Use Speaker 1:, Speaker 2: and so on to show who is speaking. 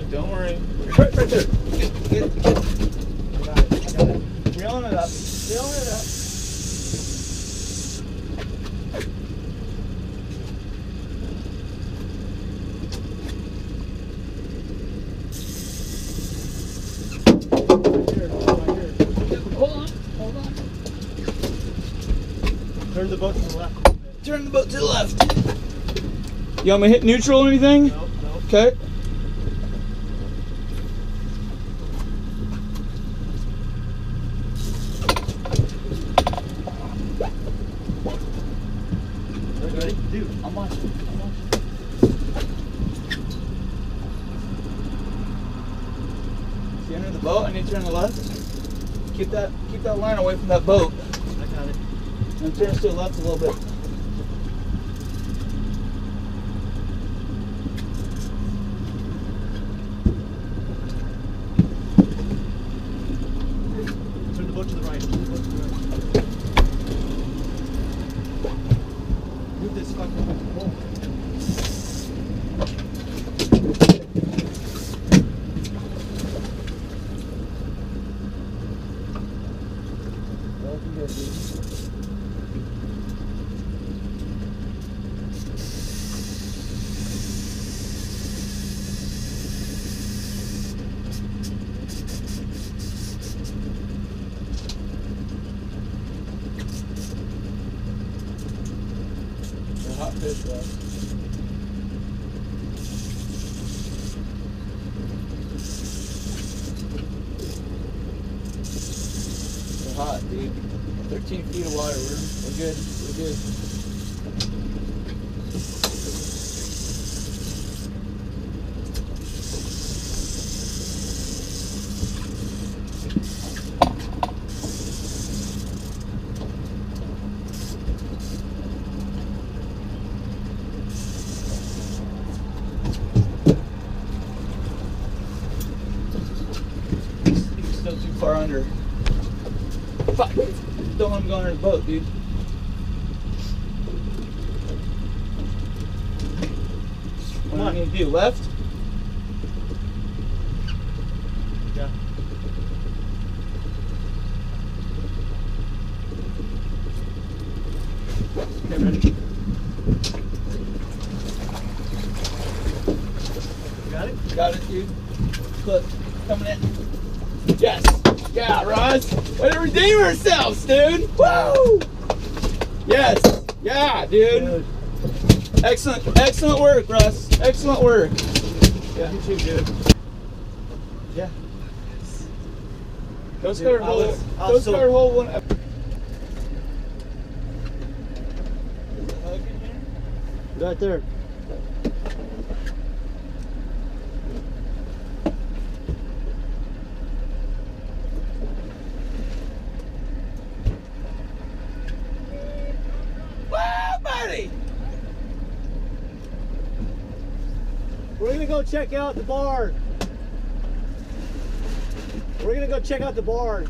Speaker 1: dude. Don't worry.
Speaker 2: Right, right there. Get, get, get.
Speaker 1: Got it. Got it. Reeling it up. Reeling it up.
Speaker 2: Right here, right here.
Speaker 1: Hold on. Hold on.
Speaker 2: Turn the boat to the left.
Speaker 1: Turn the boat to the left. You want me to hit neutral or anything?
Speaker 2: Nope, nope.
Speaker 1: Okay. See under the boat, I need to turn the left. Keep that keep that line away from that boat.
Speaker 2: I got it.
Speaker 1: And turn to the left a little bit.
Speaker 2: Turn the boat to the right. Turn the boat to the right. Move this fucking pole.
Speaker 1: Looking good, dude. Fish though. They're hot, dude. 13 feet of water. We're, we're good. We're good. Under. Fuck! Don't let him go under the boat, dude. What
Speaker 2: Come
Speaker 1: do I
Speaker 2: on.
Speaker 1: need to do? Left?
Speaker 2: Yeah. Okay, ready? Got it?
Speaker 1: Got it, dude. Clip. Coming in. Yes! Yeah, Russ! Way to redeem ourselves, dude! Woo! Yes! Yeah, dude! Excellent, excellent work, Russ. Excellent work.
Speaker 2: Yeah. You too, dude.
Speaker 1: Yeah. Coast
Speaker 2: Dude,
Speaker 1: Guard
Speaker 2: I
Speaker 1: hold.
Speaker 2: was- I was
Speaker 1: Coast
Speaker 2: so-
Speaker 1: Guard hold one. Is the hook in here?
Speaker 2: Right there.
Speaker 1: Woo,
Speaker 2: We're gonna go check out the barn. We're gonna go check out the barn.